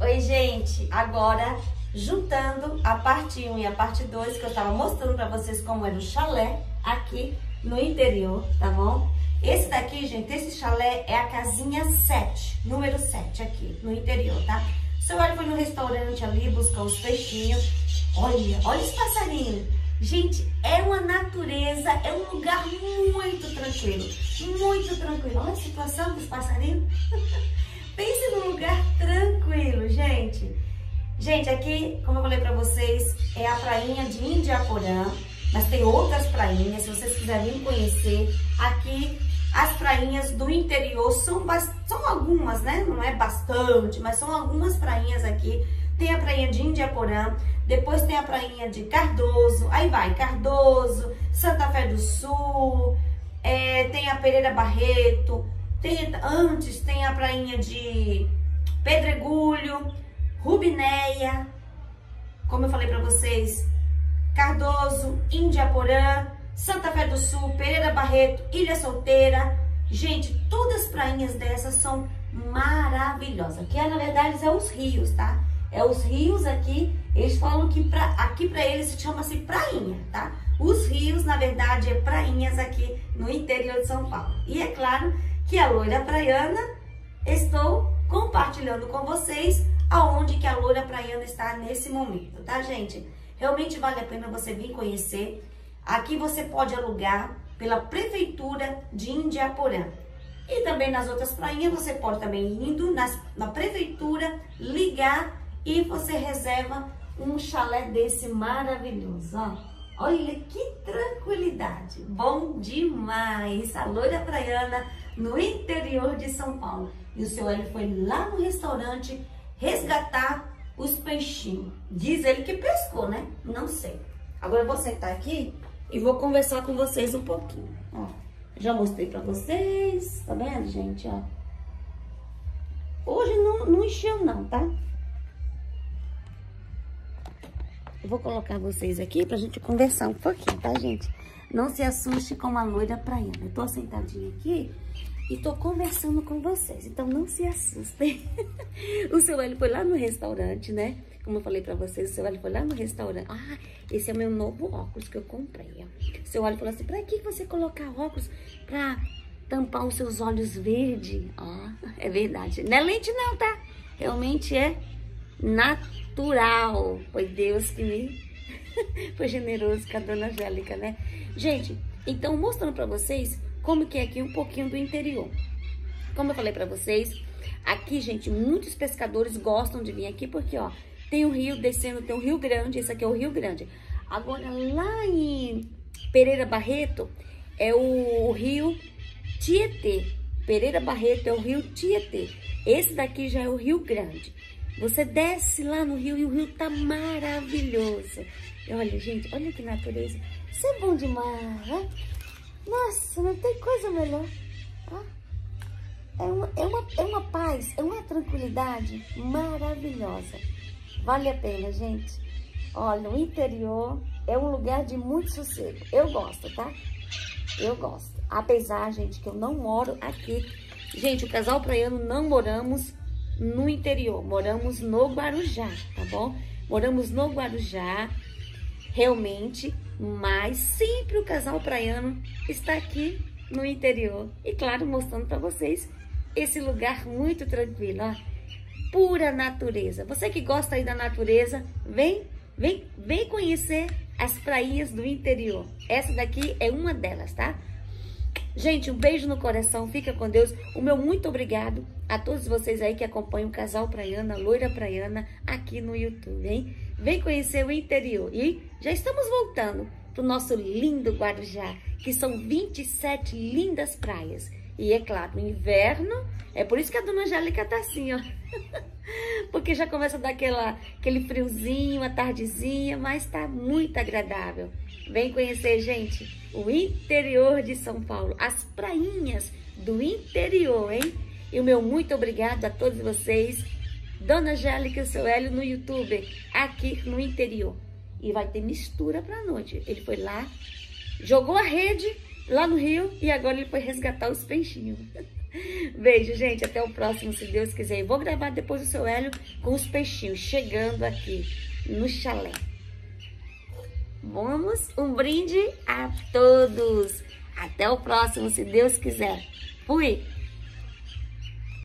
Oi, gente! Agora, juntando a parte 1 e a parte 2, que eu tava mostrando pra vocês como era o chalé aqui no interior, tá bom? Esse daqui, gente, esse chalé é a casinha 7, número 7 aqui no interior, tá? Seu foi no restaurante ali buscar os peixinhos. Olha, olha os passarinhos. Gente, é uma natureza, é um lugar muito tranquilo, muito tranquilo. Olha a situação dos passarinhos. Gente, aqui, como eu falei pra vocês, é a prainha de Indiaporã, mas tem outras prainhas, se vocês quiserem conhecer. Aqui, as prainhas do interior são, são algumas, né? Não é bastante, mas são algumas prainhas aqui. Tem a prainha de Indiaporã, depois tem a prainha de Cardoso, aí vai, Cardoso, Santa Fé do Sul, é, tem a Pereira Barreto, tem, antes tem a prainha de Pedregulho, Rubinéia, como eu falei para vocês, Cardoso, Indiaporã, Santa Fé do Sul, Pereira Barreto, Ilha Solteira. Gente, todas as prainhas dessas são maravilhosas. É, na verdade é os rios, tá? É os rios aqui, eles falam que pra, aqui para eles chama-se prainha, tá? Os rios, na verdade, é prainhas aqui no interior de São Paulo. E é claro que a loira praiana, estou compartilhando com vocês aonde que a loira praiana está nesse momento, tá, gente? Realmente vale a pena você vir conhecer. Aqui você pode alugar pela Prefeitura de Indiaporã. E também nas outras prainhas, você pode também indo nas, na Prefeitura, ligar e você reserva um chalé desse maravilhoso, ó. Olha que tranquilidade, bom demais! A loira praiana no interior de São Paulo. E o seu Hélio foi lá no restaurante resgatar os peixinhos. Diz ele que pescou, né? Não sei. Agora eu vou sentar aqui e vou conversar com vocês um pouquinho. Ó, já mostrei pra vocês, tá vendo, gente? Ó. Hoje não, não encheu não, tá? Eu vou colocar vocês aqui pra gente conversar um pouquinho, tá, gente? Não se assuste com a loira praiana. Eu tô sentadinha aqui e tô conversando com vocês. Então, não se assustem. o seu Hélio foi lá no restaurante, né? Como eu falei pra vocês, o seu Hélio foi lá no restaurante. Ah, esse é o meu novo óculos que eu comprei. O seu Hélio falou assim, pra que você colocar óculos pra tampar os seus olhos verdes? Ó, é verdade. Não é lente não, tá? Realmente é natural. Foi Deus que me... foi generoso com a dona Angélica, né? Gente, então mostrando pra vocês como que é aqui um pouquinho do interior. Como eu falei pra vocês, aqui, gente, muitos pescadores gostam de vir aqui porque, ó, tem um rio descendo, tem um rio grande, esse aqui é o Rio Grande. Agora, lá em Pereira Barreto, é o rio Tietê. Pereira Barreto é o rio Tietê. Esse daqui já é o Rio Grande. Você desce lá no rio e o rio tá maravilhoso. Olha, gente, olha que natureza. Isso é bom demais, né? Nossa, não tem coisa melhor. É uma, é, uma, é uma paz, é uma tranquilidade maravilhosa. Vale a pena, gente. Olha, o interior é um lugar de muito sossego. Eu gosto, tá? Eu gosto. Apesar, gente, que eu não moro aqui. Gente, o casal praiano não moramos no interior. Moramos no Guarujá, tá bom? Moramos no Guarujá, realmente mas sempre o casal praiano está aqui no interior. E claro, mostrando para vocês esse lugar muito tranquilo, ó. Pura natureza. Você que gosta aí da natureza, vem, vem, vem conhecer as prainhas do interior. Essa daqui é uma delas, tá? Gente, um beijo no coração, fica com Deus. O meu muito obrigado a todos vocês aí que acompanham o Casal Praiana, Loira Praiana, aqui no YouTube, hein? Vem conhecer o interior. E já estamos voltando para o nosso lindo Guarujá, que são 27 lindas praias. E é claro, no inverno, é por isso que a dona Angélica tá assim, ó. Porque já começa a dar aquela, aquele friozinho, a tardezinha, mas tá muito agradável. Vem conhecer, gente, o interior de São Paulo, as prainhas do interior, hein? E o meu muito obrigado a todos vocês Dona Angélica e Hélio no YouTube, aqui no interior. E vai ter mistura pra noite. Ele foi lá, jogou a rede lá no rio e agora ele foi resgatar os peixinhos. Beijo, gente. Até o próximo, se Deus quiser. Vou gravar depois o seu Hélio com os peixinhos chegando aqui no chalé. Vamos, um brinde a todos. Até o próximo, se Deus quiser. Fui!